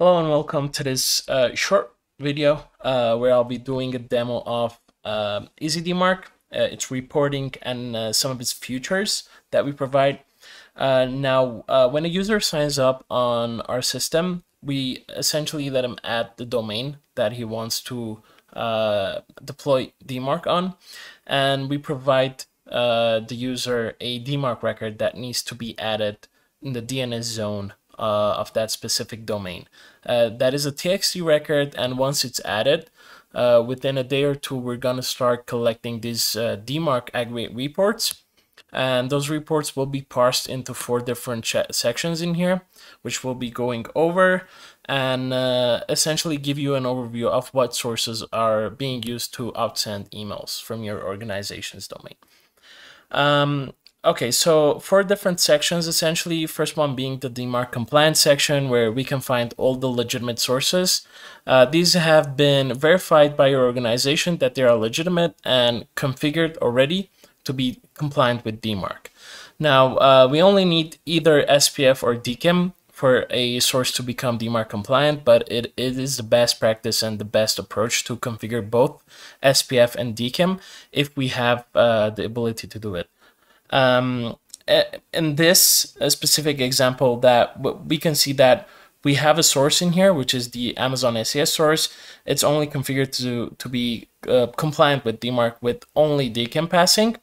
Hello and welcome to this uh, short video uh, where I'll be doing a demo of uh, EasyDMARC, uh, its reporting and uh, some of its features that we provide. Uh, now, uh, when a user signs up on our system, we essentially let him add the domain that he wants to deploy DMARC on, and we provide the user a DMARC record that needs to be added in the DNS zone of that specific domain. Uh, that is a TXT record, and once it's added, uh, within a day or two, we're gonna start collecting these uh, DMARC aggregate reports. And those reports will be parsed into four different sections in here, which we'll be going over and uh, essentially give you an overview of what sources are being used to outsend emails from your organization's domain. Um, Okay, so four different sections essentially. First one being the DMARC compliance section where we can find all the legitimate sources. Uh, these have been verified by your organization that they are legitimate and configured already to be compliant with DMARC. Now, uh, we only need either SPF or DKIM for a source to become DMARC compliant, but it, it is the best practice and the best approach to configure both SPF and DKIM if we have uh, the ability to do it. Um, in this specific example that we can see that we have a source in here, which is the Amazon SES source. It's only configured to, to be uh, compliant with DMARC with only DKIM passing,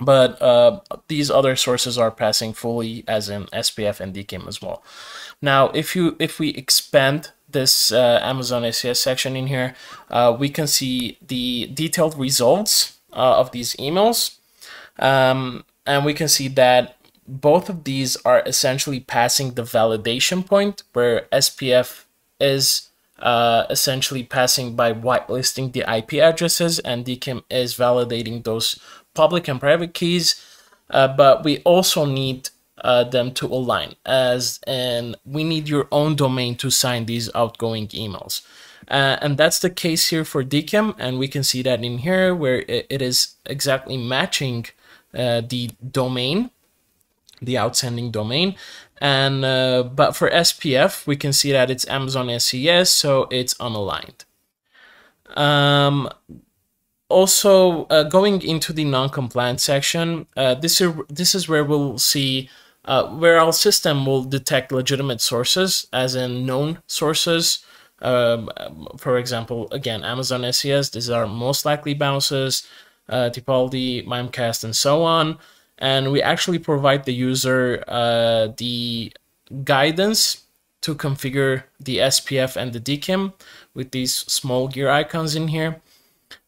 but uh, these other sources are passing fully as in SPF and DKIM as well. Now, if you if we expand this uh, Amazon SES section in here, uh, we can see the detailed results uh, of these emails. Um, and we can see that both of these are essentially passing the validation point where SPF is uh, essentially passing by whitelisting the IP addresses and DKIM is validating those public and private keys. Uh, but we also need uh, them to align as and we need your own domain to sign these outgoing emails. Uh, and that's the case here for DKIM and we can see that in here where it, it is exactly matching uh, the domain, the outsending domain. And uh, but for SPF, we can see that it's Amazon SES, so it's unaligned. Um, also, uh, going into the non-compliant section, uh, this is this is where we'll see uh, where our system will detect legitimate sources, as in known sources. Um, for example, again, Amazon SES, these are most likely bounces uh, Tipalti, Mimecast, and so on. And we actually provide the user uh, the guidance to configure the SPF and the DKIM with these small gear icons in here.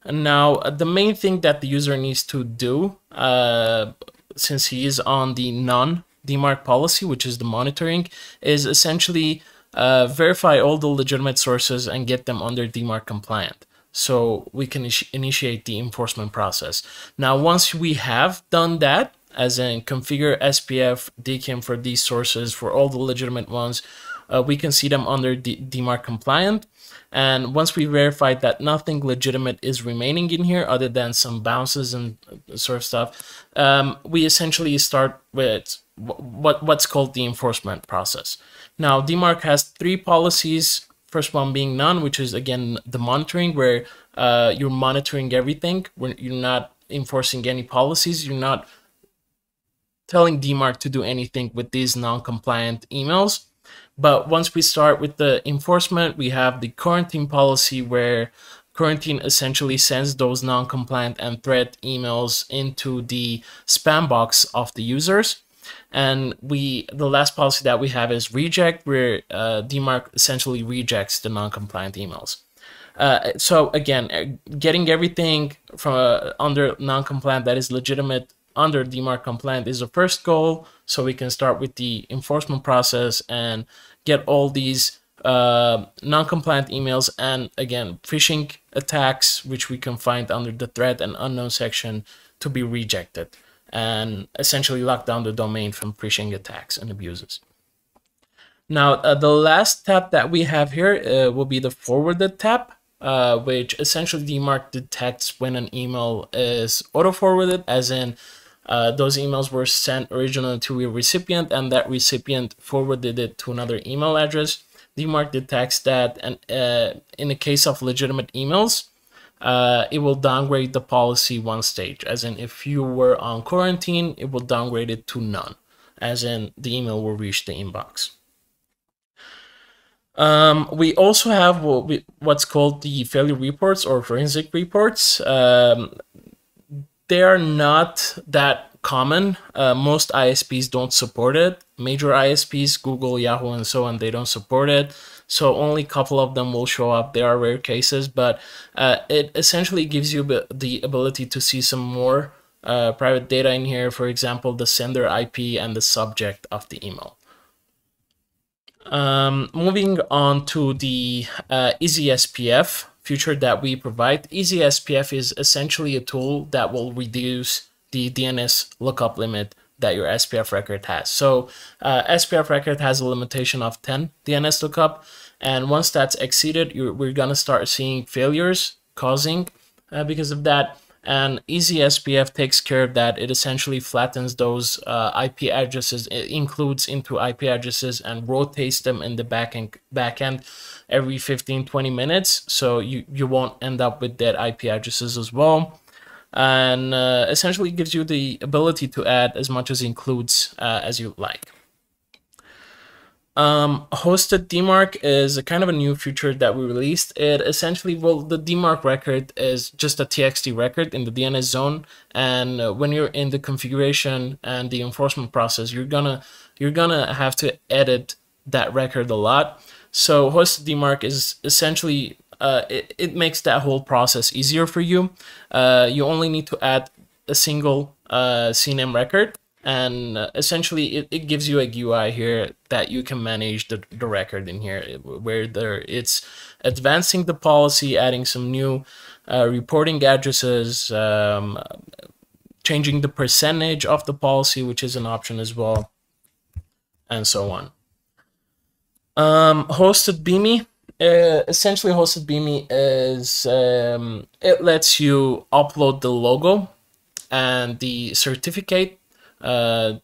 And now uh, the main thing that the user needs to do, uh, since he is on the non-DMARC policy, which is the monitoring, is essentially uh, verify all the legitimate sources and get them under DMARC compliant so we can initiate the enforcement process. Now, once we have done that, as in configure SPF DKIM for these sources for all the legitimate ones, uh, we can see them under D DMARC compliant. And once we verify that nothing legitimate is remaining in here other than some bounces and uh, sort of stuff, um, we essentially start with what what's called the enforcement process. Now, DMARC has three policies First one being none, which is again the monitoring, where uh, you're monitoring everything. When you're not enforcing any policies, you're not telling DMARC to do anything with these non-compliant emails. But once we start with the enforcement, we have the quarantine policy where quarantine essentially sends those non-compliant and threat emails into the spam box of the users and we the last policy that we have is reject where uh, DMARC essentially rejects the non-compliant emails. Uh, so again uh, getting everything from uh, under non-compliant that is legitimate under DMARC compliant is the first goal. So we can start with the enforcement process and get all these uh, non-compliant emails and again phishing attacks which we can find under the threat and unknown section to be rejected and essentially lock down the domain from phishing attacks and abuses. Now, uh, the last tab that we have here uh, will be the forwarded tab, uh, which essentially DMARC detects when an email is auto-forwarded, as in uh, those emails were sent originally to a recipient and that recipient forwarded it to another email address. DMARC detects that and uh, in the case of legitimate emails, uh, it will downgrade the policy one stage. As in, if you were on quarantine, it will downgrade it to none. As in, the email will reach the inbox. Um, we also have what we, what's called the failure reports or forensic reports. Um, they are not that common. Uh, most ISPs don't support it. Major ISPs, Google, Yahoo, and so on, they don't support it. So only a couple of them will show up. There are rare cases, but uh, it essentially gives you the ability to see some more uh, private data in here. For example, the sender IP and the subject of the email. Um, moving on to the uh, EasySPF feature that we provide. EasySPF is essentially a tool that will reduce the DNS lookup limit that your SPF record has. So uh, SPF record has a limitation of 10 DNS lookup. And once that's exceeded, we're going to start seeing failures causing uh, because of that. And Easy SPF takes care of that. It essentially flattens those uh, IP addresses, it includes into IP addresses and rotates them in the back end every 15, 20 minutes. So you, you won't end up with dead IP addresses as well. And uh, essentially gives you the ability to add as much as includes uh, as you like. Um, hosted DMARC is a kind of a new feature that we released. It essentially, well, the DMARC record is just a TXT record in the DNS zone, and uh, when you're in the configuration and the enforcement process, you're gonna you're gonna have to edit that record a lot. So hosted DMARC is essentially uh, it, it makes that whole process easier for you. Uh, you only need to add a single uh, CNAME record and uh, essentially it, it gives you a UI here that you can manage the, the record in here where there it's advancing the policy adding some new uh, reporting addresses um, changing the percentage of the policy which is an option as well and so on um, hosted BIMI uh, essentially hosted BIMI is um, it lets you upload the logo and the certificate uh,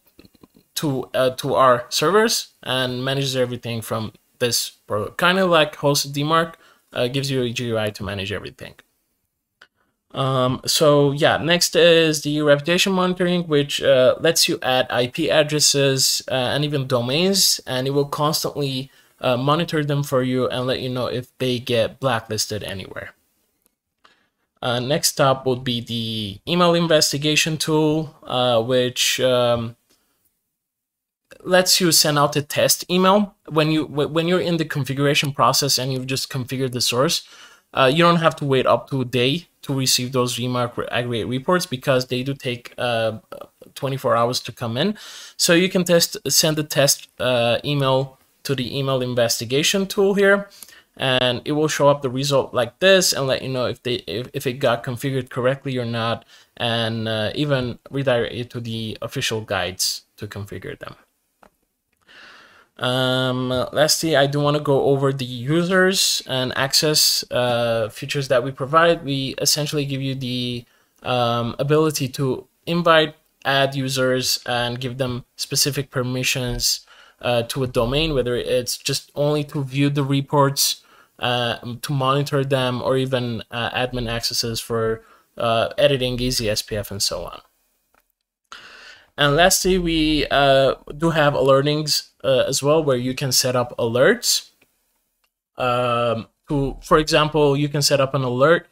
to uh, to our servers and manages everything from this product. Kind of like hosted DMARC uh, gives you a GUI to manage everything. Um, so yeah, next is the reputation monitoring, which uh, lets you add IP addresses uh, and even domains, and it will constantly uh, monitor them for you and let you know if they get blacklisted anywhere. Uh, next up would be the email investigation tool, uh, which um, lets you send out a test email when you when you're in the configuration process and you've just configured the source. Uh, you don't have to wait up to a day to receive those DMARC aggregate reports because they do take uh, 24 hours to come in. So you can test send a test uh, email to the email investigation tool here and it will show up the result like this and let you know if they if, if it got configured correctly or not and uh, even redirect it to the official guides to configure them um, lastly, I do want to go over the users and access uh, features that we provide. We essentially give you the um, ability to invite, add users, and give them specific permissions uh, to a domain, whether it's just only to view the reports uh, to monitor them or even uh, admin accesses for uh, editing easy SPF and so on. And lastly, we uh, do have alertings as well where you can set up alerts. Um, to, for example, you can set up an alert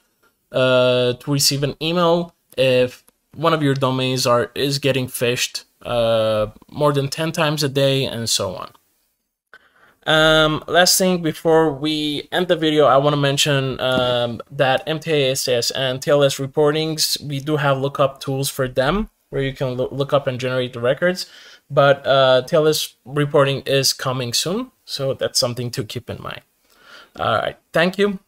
uh, to receive an email if one of your domains are is getting phished more than 10 times a day and so on. Um, last thing before we end the video, I want to mention um, that MTA-STS and TLS reportings, we do have lookup tools for them where you can look up and generate the records. But uh, TLS reporting is coming soon, so that's something to keep in mind. All right, thank you.